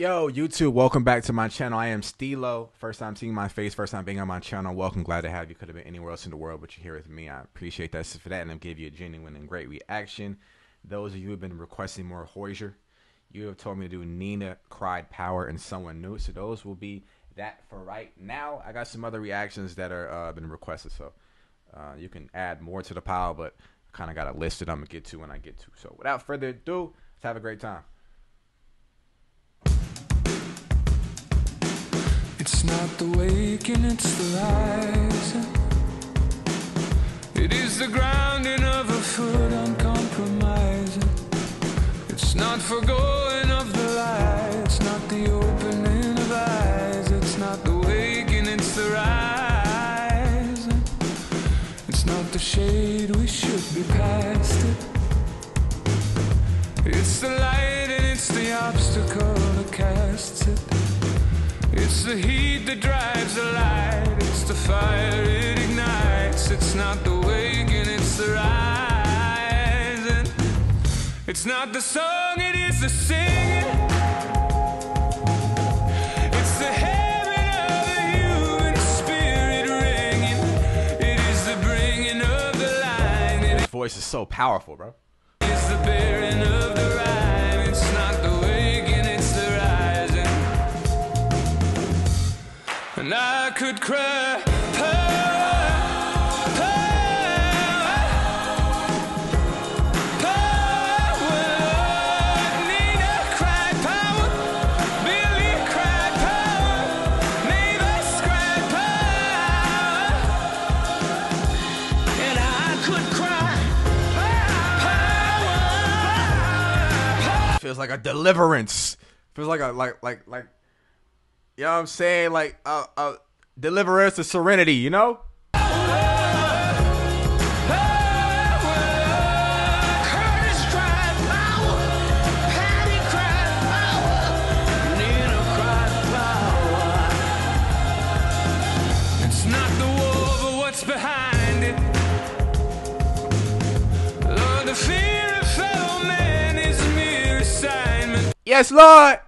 Yo, YouTube, welcome back to my channel. I am Stilo. First time seeing my face, first time being on my channel. Welcome, glad to have you. Could have been anywhere else in the world, but you're here with me. I appreciate that for that, and I'm give you a genuine and great reaction. Those of you who have been requesting more Hozier, you have told me to do Nina, Cried Power, and Someone New. So those will be that for right now. I got some other reactions that are uh, been requested, so uh, you can add more to the pile, but I kind of got a list that I'm gonna get to when I get to. So without further ado, let's have a great time. It's not the waking, it's the rising. It is the grounding of a foot uncompromising. It's not forgoing of the light, it's not the opening of eyes. It's not the waking, it's the rising. It's not the shade, we should be past it. It's the light and it's the obstacle that casts it. It's the heat that drives the light. It's the fire it ignites. It's not the waking, it's the rising. It's not the song, it is the singing. It's the heaven of the human spirit ringing. It is the bringing of the line. It His voice is so powerful, bro. Cry. Power. Feels like a deliverance. Feels like a like like like. You know what I'm saying? Like uh uh us to serenity. You know? Yes, cried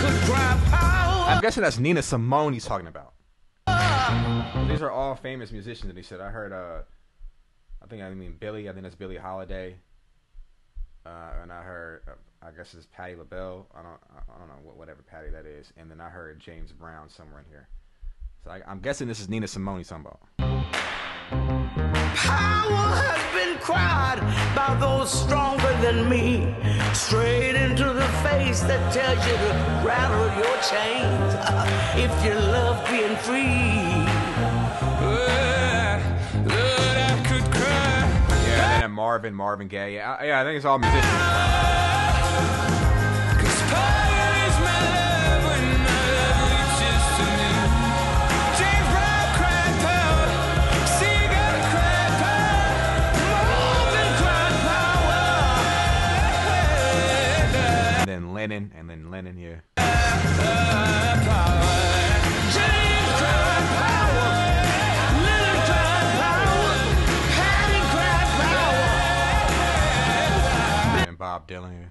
could cry power. I'm guessing that's Nina Simone he's talking about. These are all famous musicians that he said. I heard uh I think I mean Billy, I think that's Billie Holiday. Uh, and I heard uh, I guess it's Patti LaBelle. I don't I don't know what whatever Patty that is. And then I heard James Brown somewhere in here. So I, I'm guessing this is Nina Simone he's. Power has been cried by those stronger than me. Straight into the face that tells you to rattle your chains. if you love being free. Marvin, Marvin Gaye. Yeah, I, yeah, I think it's all musicians. Cause power is my love when my love reaches to me. James Brown power. Seeger cried power. Marvin cried power. And then Lennon, and then Lennon here. Dylan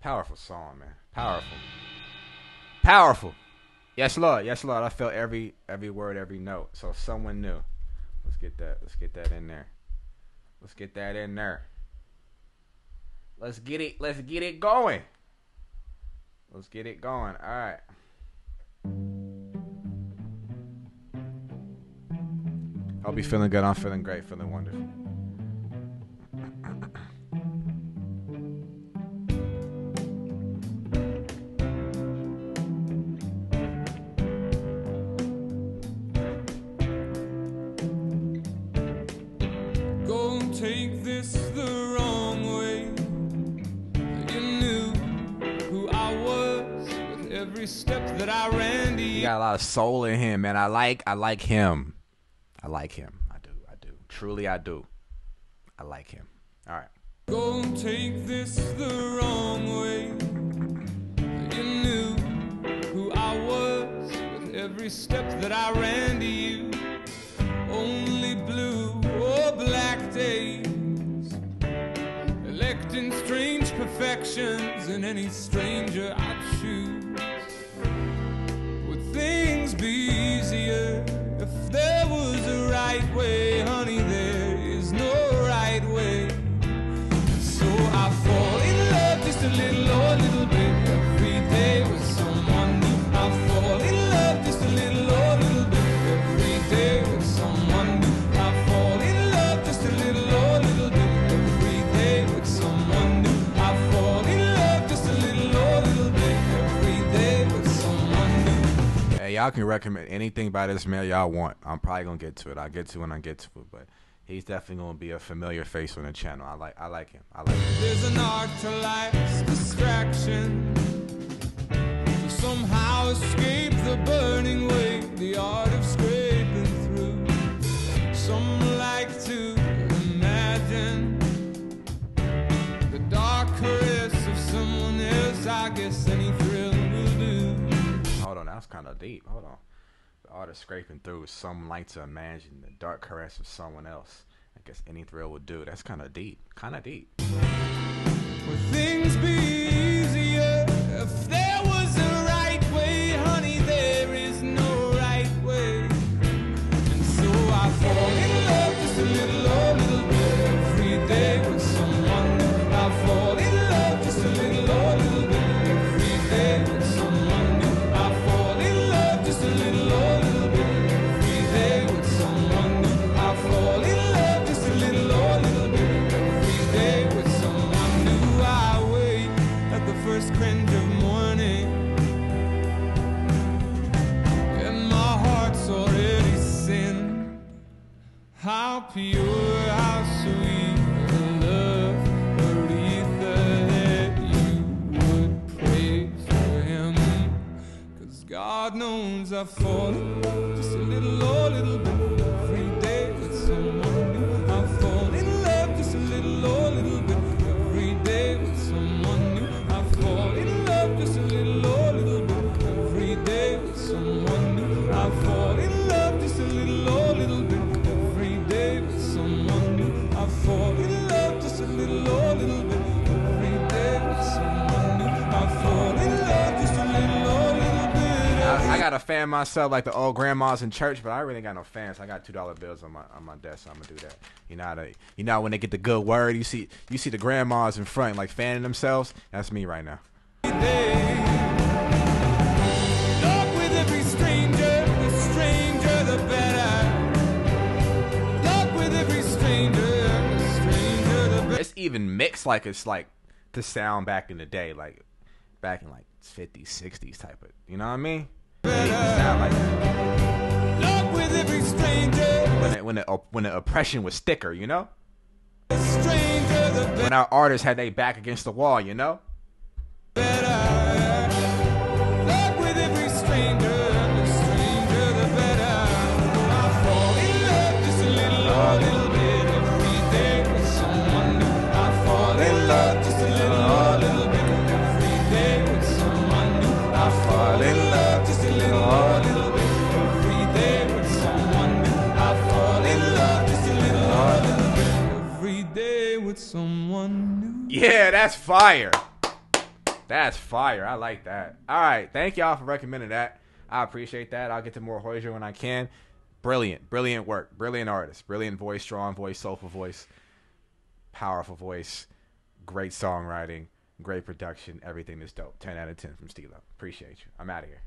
powerful song, man. Powerful. Powerful. Yes, Lord. Yes, Lord. I felt every every word, every note. So Someone New. Let's get that. Let's get that in there. Let's get that in there. Let's get it. Let's get it going. Let's get it going. All right. I'll be feeling good. I'm feeling great. Feeling wonderful. Take this that I ran He got a lot of soul in him, man. I like. I like him. I like him. I do. I do. Truly, I do. I like him. All right. Don't take this the wrong way. You knew who I was with every step that I ran to you. Only blue or black days. Electing strange perfections in any stranger I choose. Be easier if there was a right way? Y'all can recommend anything by this man y'all want. I'm probably gonna get to it. I'll get to it when I get to it, but he's definitely gonna be a familiar face on the channel. I like I like him. I like him. There's an art to life's distraction. To somehow escape the burning weight, the art of kind of deep. Hold on. The art of scraping through some light to imagine the dark caress of someone else. I guess any thrill would do. That's kind of deep. Kind of deep. Would things be easier if there was How pure, how sweet the love, Aretha, that you would pray for him. Cause God knows I've fallen just a little, oh, little Got a fan myself, like the old grandmas in church, but I really got no fans. I got two dollar bills on my on my desk, so I'm gonna do that. You know how they, you know when they get the good word, you see you see the grandmas in front like fanning themselves. That's me right now. Talk with every stranger, the stranger the better. Talk with every stranger, the stranger the better. It's even mixed like it's like the sound back in the day, like back in like 50s, 60s type of. You know what I mean? When when the when the oppression was thicker, you know. When our artists had their back against the wall, you know. Yeah, that's fire. That's fire. I like that. All right, thank y'all for recommending that. I appreciate that. I'll get to more Hozier when I can. Brilliant, brilliant work. Brilliant artist. Brilliant voice, strong voice, soulful voice. powerful voice, great songwriting, great production, everything is dope. Ten out of ten from Stilo. Appreciate you. I'm out of here.